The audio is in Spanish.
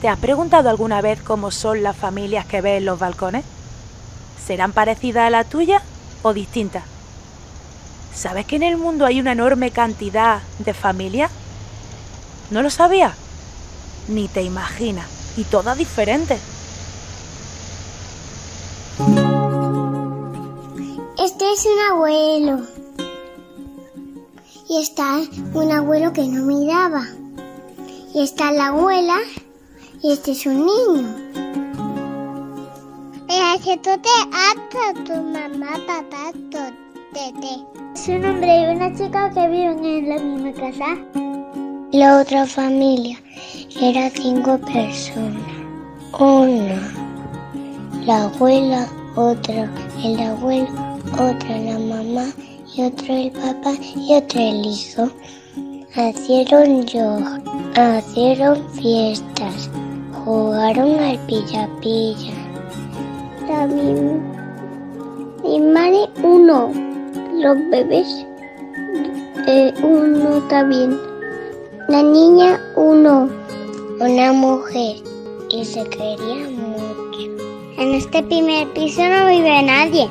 ¿Te has preguntado alguna vez cómo son las familias que ves en los balcones? ¿Serán parecidas a la tuya o distintas? ¿Sabes que en el mundo hay una enorme cantidad de familias? ¿No lo sabías? Ni te imaginas. Y todas diferentes. Este es un abuelo. Y está un abuelo que no miraba. Y está la abuela y este es un niño. hasta tu mamá, papá, tete. Es un hombre y una chica que viven en la misma casa. La otra familia era cinco personas. Una, la abuela, otra, el abuelo, otra, la mamá, y otro el papá y otro el hijo. Hicieron yo, hicieron fiestas, jugaron al pilla-pilla. También mi madre uno, los bebés eh, uno también. La niña uno, una mujer y se quería mucho. En este primer piso no vive nadie.